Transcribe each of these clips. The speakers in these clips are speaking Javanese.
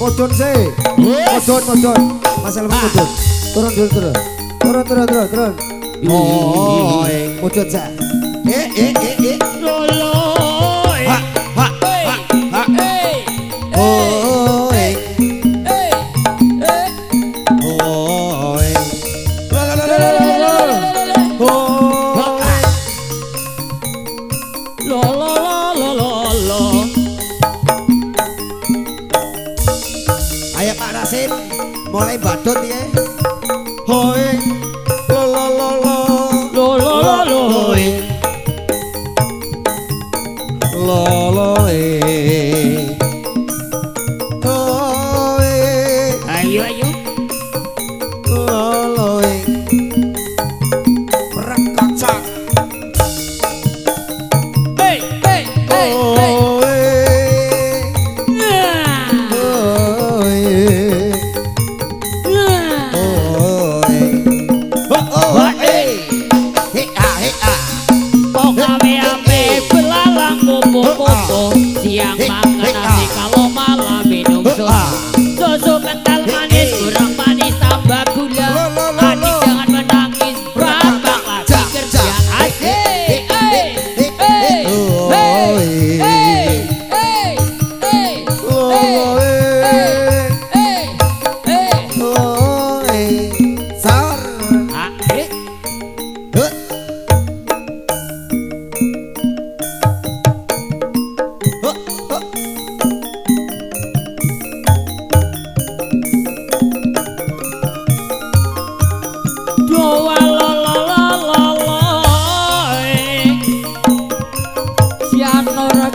Mudun sih Mudun, mudun Masalah mudun Turun dulu, turun Turun, turun, turun, turun Oh, mudun sih Eh, eh, eh Ayo Pak Rasim mulai badut ya. Hoi lo lo lo lo. Lo lo lo lo. Lo.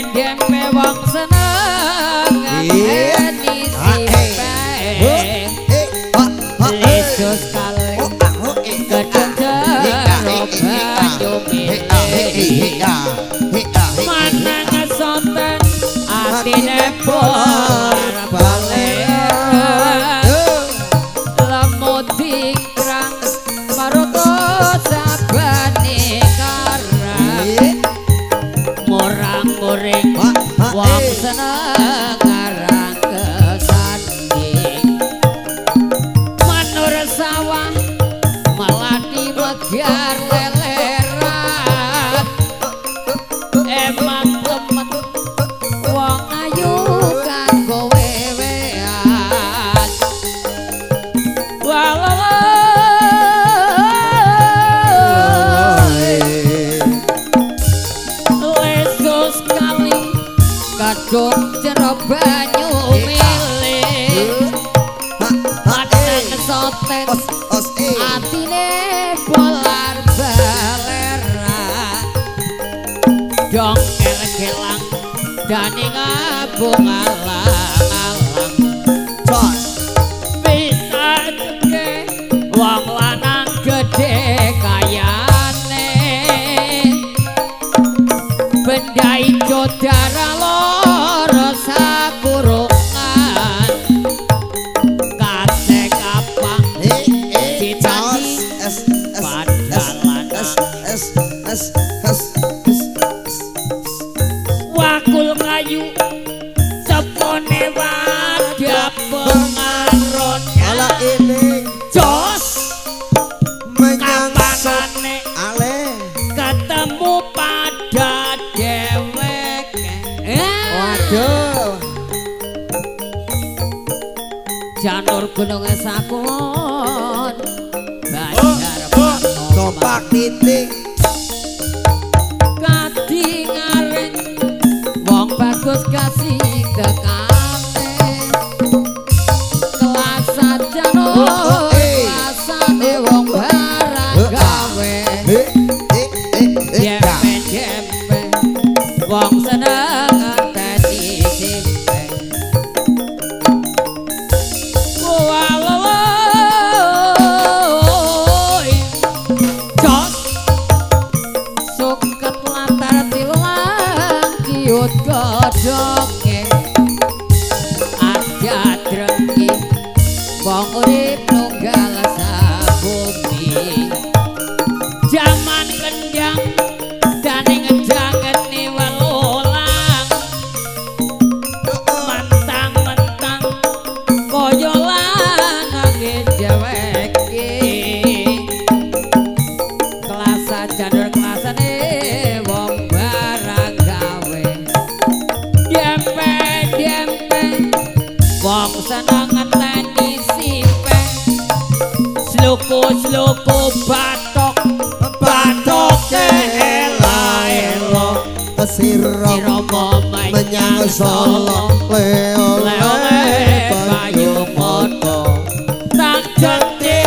Hey, uh, hey, uh, hey, uh, hey, uh, hey, uh, hey, uh, hey, uh, hey, uh, hey, uh, hey, uh, goreng. Wong eh. senang gur jero banyu milih? Matang sotet atine bolar balera. Dong ergelang dani ngabung alang-alang Joss Ini. Waduh. Janur gunung sakun. Bayar oh, oh. Topak titik. Kadingaren. Wong bagus kasih tekan. Wong seneng urip wong seneng ngeteni simpe sluku sluku batok batok ela-ela Sirok Sirama menyang solo leo Leole bayu moto Tak jentik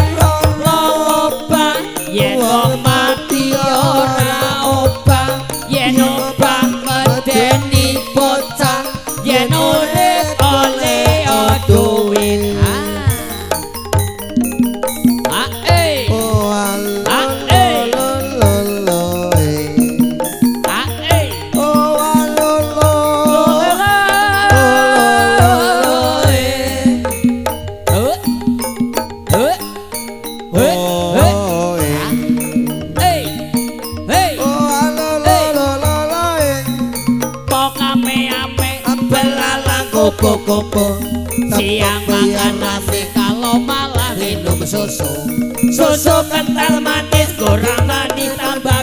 loba Yen wong mati ora obah Yen obah medeni bocah Yen urip Kopo-kopo. Siang makan nasi kalau malam minum susu. Susu kental manis kurang manis tambah